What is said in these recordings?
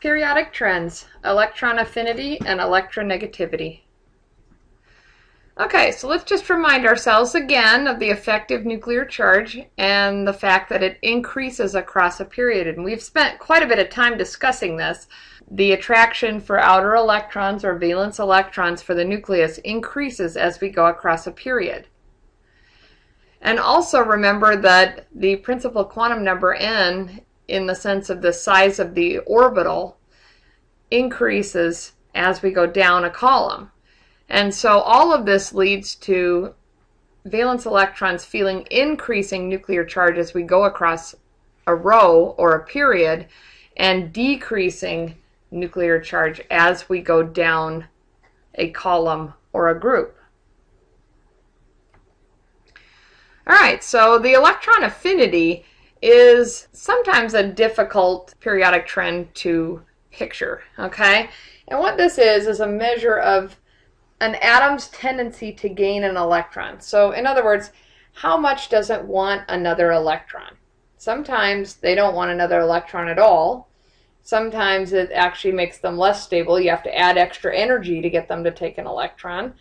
Periodic trends, electron affinity and electronegativity. Okay, so let's just remind ourselves again of the effective nuclear charge and the fact that it increases across a period. And we've spent quite a bit of time discussing this. The attraction for outer electrons or valence electrons for the nucleus increases as we go across a period. And also remember that the principal quantum number n, in the sense of the size of the orbital, increases as we go down a column. And so all of this leads to valence electrons feeling increasing nuclear charge as we go across a row or a period and decreasing nuclear charge as we go down a column or a group. All right, so the electron affinity is sometimes a difficult periodic trend to picture, okay? And what this is, is a measure of an atom's tendency to gain an electron. So in other words, how much does it want another electron? Sometimes they don't want another electron at all. Sometimes it actually makes them less stable. You have to add extra energy to get them to take an electron.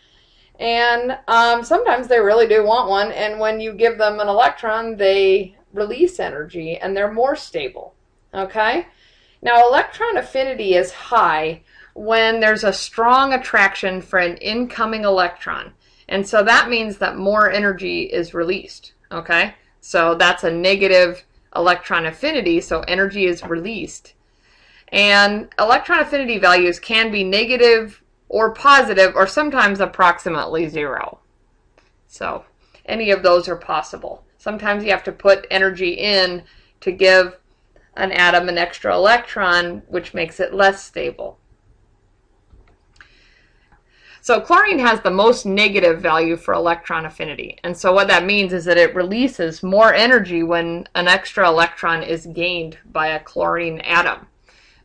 And um, sometimes they really do want one, and when you give them an electron, they release energy and they're more stable. Okay? Now, electron affinity is high when there's a strong attraction for an incoming electron. And so that means that more energy is released. Okay? So that's a negative electron affinity, so energy is released. And electron affinity values can be negative or positive or sometimes approximately zero. So any of those are possible. Sometimes you have to put energy in to give an atom an extra electron, which makes it less stable. So chlorine has the most negative value for electron affinity. And so what that means is that it releases more energy when an extra electron is gained by a chlorine atom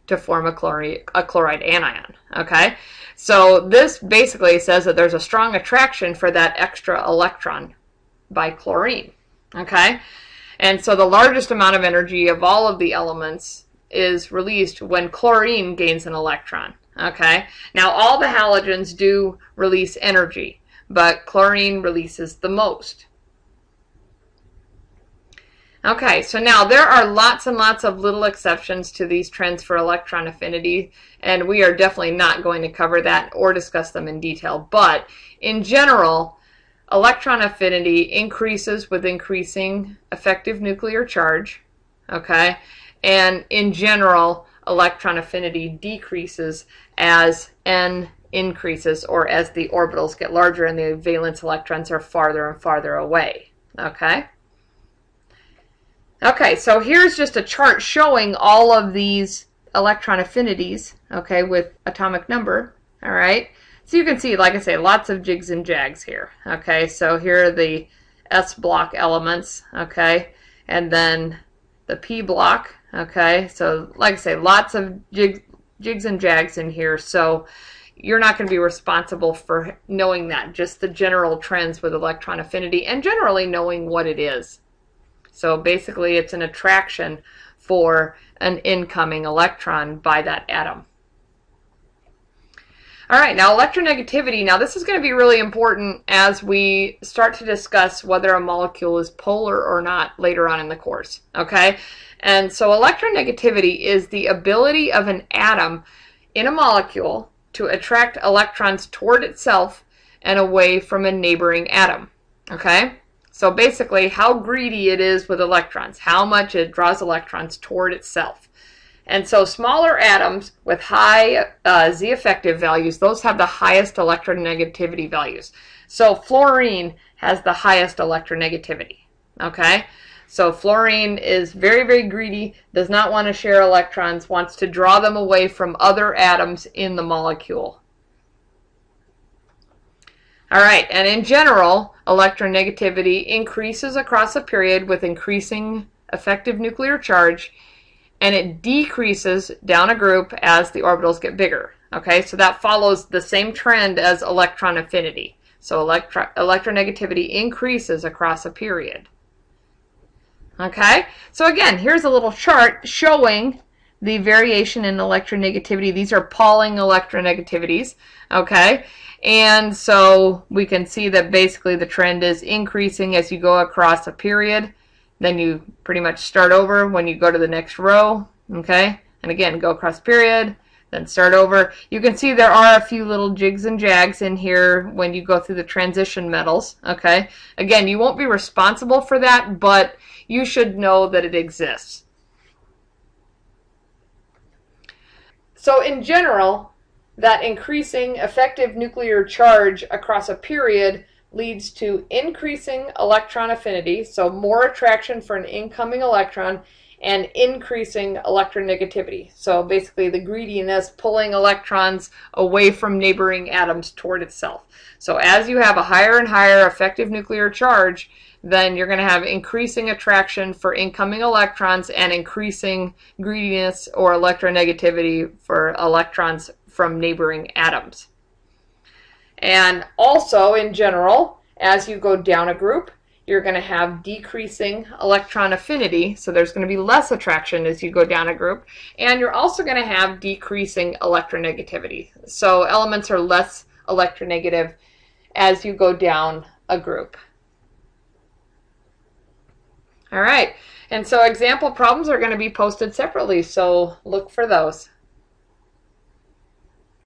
to form a chloride, a chloride anion. Okay? So this basically says that there's a strong attraction for that extra electron by chlorine. Okay? And so the largest amount of energy of all of the elements is released when chlorine gains an electron. Okay, now all the halogens do release energy, but chlorine releases the most. Okay, so now there are lots and lots of little exceptions to these trends for electron affinity, and we are definitely not going to cover that or discuss them in detail. But in general, electron affinity increases with increasing effective nuclear charge. Okay, and in general, electron affinity decreases as n increases or as the orbitals get larger and the valence electrons are farther and farther away. Okay? Okay, so here's just a chart showing all of these electron affinities, okay, with atomic number, all right? So you can see, like I say, lots of jigs and jags here, okay? So here are the S block elements, okay? And then the P block, Okay, so like I say, lots of jigs, jigs and jags in here. So you're not going to be responsible for knowing that, just the general trends with electron affinity and generally knowing what it is. So basically, it's an attraction for an incoming electron by that atom. All right, now electronegativity. Now this is going to be really important as we start to discuss whether a molecule is polar or not later on in the course. Okay, and so electronegativity is the ability of an atom in a molecule to attract electrons toward itself and away from a neighboring atom. Okay, so basically how greedy it is with electrons, how much it draws electrons toward itself. And so smaller atoms with high uh, Z effective values, those have the highest electronegativity values. So fluorine has the highest electronegativity. Okay? So fluorine is very, very greedy, does not want to share electrons, wants to draw them away from other atoms in the molecule. All right, and in general, electronegativity increases across a period with increasing effective nuclear charge and it decreases down a group as the orbitals get bigger. Okay, so that follows the same trend as electron affinity. So electro electronegativity increases across a period. Okay, so again, here's a little chart showing the variation in electronegativity. These are Pauling electronegativities, okay? And so we can see that basically the trend is increasing as you go across a period. Then you pretty much start over when you go to the next row, okay? And again, go across period, then start over. You can see there are a few little jigs and jags in here when you go through the transition metals, okay? Again, you won't be responsible for that, but you should know that it exists. So in general, that increasing effective nuclear charge across a period leads to increasing electron affinity, so more attraction for an incoming electron, and increasing electronegativity. So basically the greediness pulling electrons away from neighboring atoms toward itself. So as you have a higher and higher effective nuclear charge, then you're going to have increasing attraction for incoming electrons and increasing greediness or electronegativity for electrons from neighboring atoms. And also, in general, as you go down a group, you're going to have decreasing electron affinity, so there's going to be less attraction as you go down a group, and you're also going to have decreasing electronegativity. So elements are less electronegative as you go down a group. All right, and so example problems are going to be posted separately, so look for those.